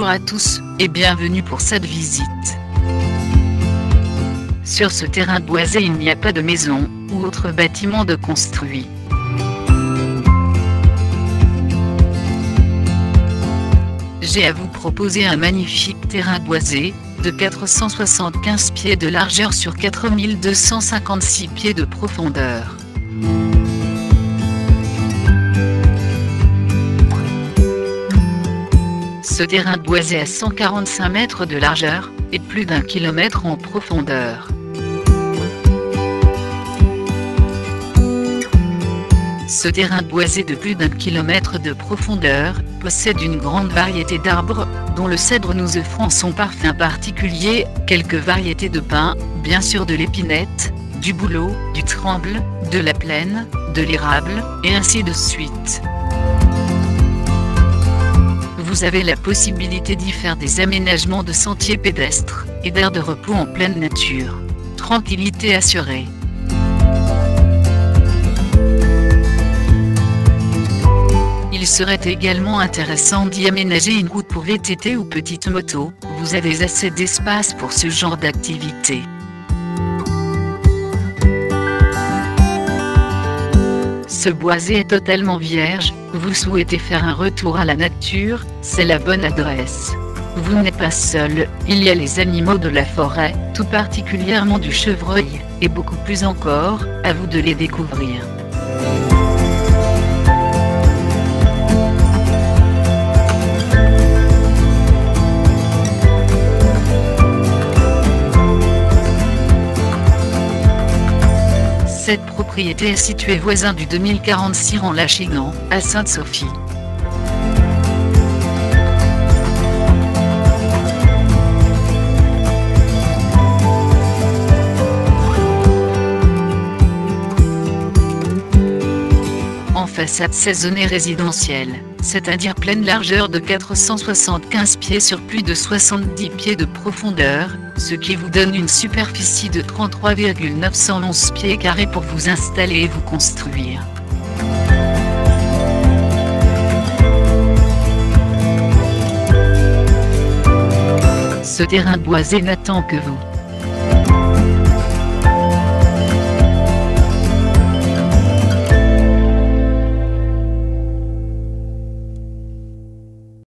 Bonjour à tous, et bienvenue pour cette visite. Sur ce terrain boisé il n'y a pas de maison, ou autre bâtiment de construit. J'ai à vous proposer un magnifique terrain boisé, de 475 pieds de largeur sur 4256 pieds de profondeur. Ce terrain boisé à 145 mètres de largeur, et plus d'un kilomètre en profondeur. Ce terrain boisé de plus d'un kilomètre de profondeur, possède une grande variété d'arbres, dont le cèdre nous offrant son parfum particulier, quelques variétés de pins, bien sûr de l'épinette, du bouleau, du tremble, de la plaine, de l'érable, et ainsi de suite. Vous avez la possibilité d'y faire des aménagements de sentiers pédestres, et d'air de repos en pleine nature. Tranquillité assurée. Il serait également intéressant d'y aménager une route pour VTT ou petite moto, vous avez assez d'espace pour ce genre d'activité. Ce boisé est totalement vierge, vous souhaitez faire un retour à la nature, c'est la bonne adresse. Vous n'êtes pas seul, il y a les animaux de la forêt, tout particulièrement du chevreuil, et beaucoup plus encore, à vous de les découvrir. Cette propriété est située voisin du 2046 en Lachigan, à Sainte-Sophie. Façade saisonnée résidentielle, c'est-à-dire pleine largeur de 475 pieds sur plus de 70 pieds de profondeur, ce qui vous donne une superficie de 33,911 pieds carrés pour vous installer et vous construire. Ce terrain boisé n'attend que vous.